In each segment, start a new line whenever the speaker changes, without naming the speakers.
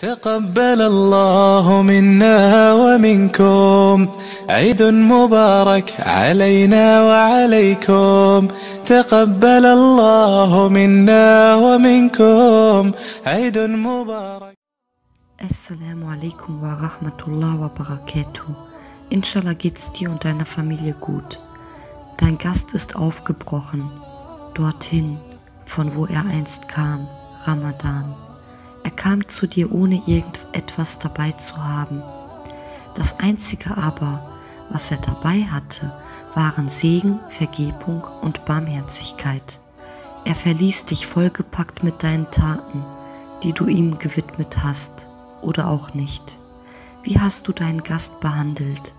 تقبل الله منا ومنكم عيد مبارك علينا وعليكم تقبل الله منا ومنكم عيد مبارك
Assalamu alaikum wa rahmatullah wa barakatuh. Inshallah geht's dir und deiner Familie gut. Dein Gast ist aufgebrochen, dorthin, von wo er einst kam, Ramadan. Er kam zu dir, ohne irgendetwas dabei zu haben. Das Einzige aber, was er dabei hatte, waren Segen, Vergebung und Barmherzigkeit. Er verließ dich vollgepackt mit deinen Taten, die du ihm gewidmet hast oder auch nicht. Wie hast du deinen Gast behandelt?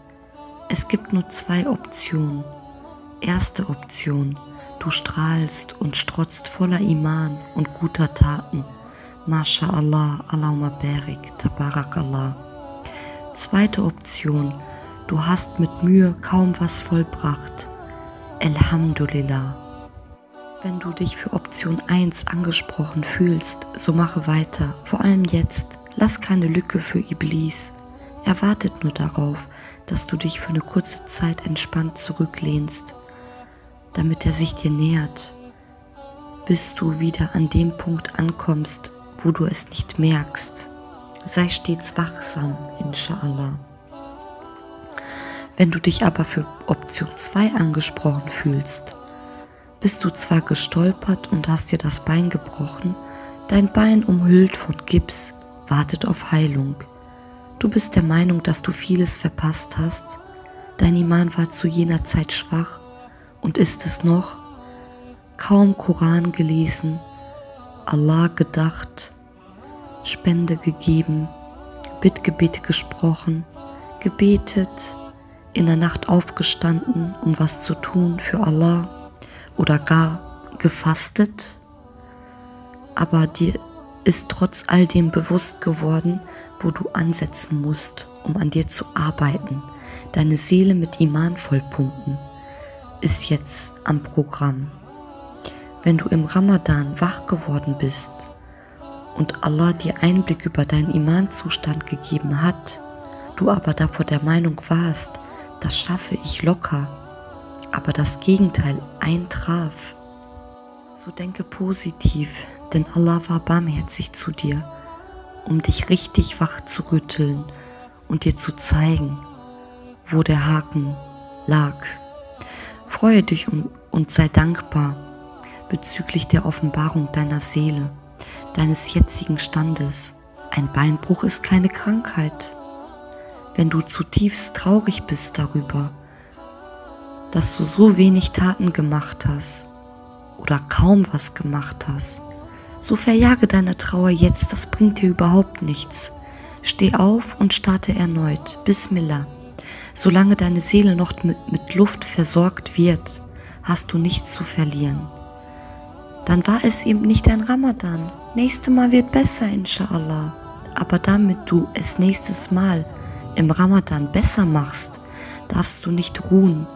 Es gibt nur zwei Optionen. Erste Option, du strahlst und strotzt voller Iman und guter Taten. MashaAllah, Allahumma barik, Tabarakallah. Zweite Option, du hast mit Mühe kaum was vollbracht. Alhamdulillah. Wenn du dich für Option 1 angesprochen fühlst, so mache weiter, vor allem jetzt. Lass keine Lücke für Iblis. Er wartet nur darauf, dass du dich für eine kurze Zeit entspannt zurücklehnst, damit er sich dir nähert, bis du wieder an dem Punkt ankommst, wo du es nicht merkst. Sei stets wachsam, inshallah. Wenn du dich aber für Option 2 angesprochen fühlst, bist du zwar gestolpert und hast dir das Bein gebrochen, dein Bein umhüllt von Gips, wartet auf Heilung. Du bist der Meinung, dass du vieles verpasst hast. Dein Iman war zu jener Zeit schwach und ist es noch. Kaum Koran gelesen, Allah gedacht, Spende gegeben, Bittgebete gesprochen, gebetet, in der Nacht aufgestanden, um was zu tun für Allah oder gar gefastet, aber dir ist trotz all dem bewusst geworden, wo du ansetzen musst, um an dir zu arbeiten. Deine Seele mit Iman vollpumpen ist jetzt am Programm. Wenn du im Ramadan wach geworden bist und Allah dir Einblick über deinen Imanzustand gegeben hat, du aber davor der Meinung warst, das schaffe ich locker, aber das Gegenteil eintraf, so denke positiv, denn Allah war barmherzig zu dir, um dich richtig wach zu rütteln und dir zu zeigen, wo der Haken lag. Freue dich und sei dankbar bezüglich der Offenbarung deiner Seele, deines jetzigen Standes. Ein Beinbruch ist keine Krankheit. Wenn du zutiefst traurig bist darüber, dass du so wenig Taten gemacht hast oder kaum was gemacht hast, so verjage deine Trauer jetzt, das bringt dir überhaupt nichts. Steh auf und starte erneut. Bismillah. Solange deine Seele noch mit, mit Luft versorgt wird, hast du nichts zu verlieren dann war es eben nicht ein Ramadan. Nächste Mal wird besser, inshallah. Aber damit du es nächstes Mal im Ramadan besser machst, darfst du nicht ruhen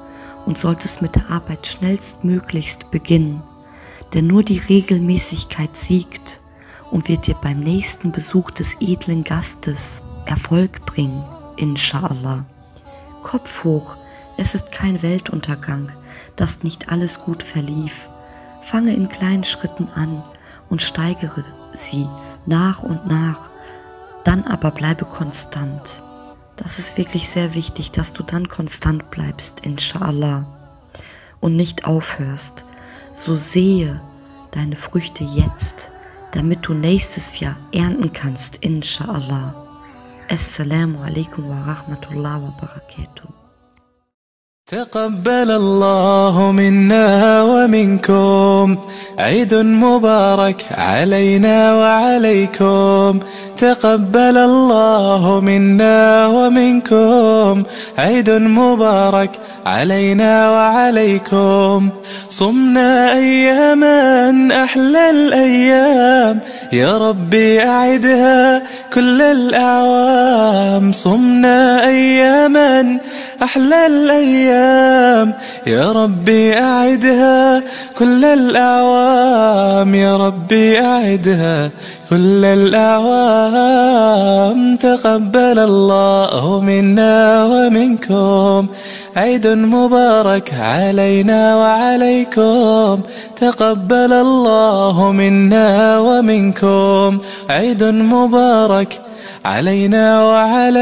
und solltest mit der Arbeit schnellstmöglichst beginnen. Denn nur die Regelmäßigkeit siegt und wird dir beim nächsten Besuch des edlen Gastes Erfolg bringen, inshallah. Kopf hoch, es ist kein Weltuntergang, dass nicht alles gut verlief Fange in kleinen Schritten an und steigere sie nach und nach, dann aber bleibe konstant. Das ist wirklich sehr wichtig, dass du dann konstant bleibst, inshallah, und nicht aufhörst. So sehe deine Früchte jetzt, damit du nächstes Jahr ernten kannst, inshallah. Assalamu alaikum wa rahmatullahi wa barakatuh.
تقبل الله منا ومنكم. عيد مبارك علينا وعليكم. تقبل الله منا ومنكم. عيد مبارك علينا وعليكم. صمنا أياما أحلى الأيام. يا ربي أعدها كل الأعوام صمنا أياما أحلى الأيام. يا ربي أعدها كل الأعوام يا ربي أعدها كل الأعوام. تقبل الله منا ومنكم. عيد مبارك علينا وعليكم. تقبل الله منا ومنكم. عيد مبارك علينا وعليكم.